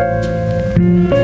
Música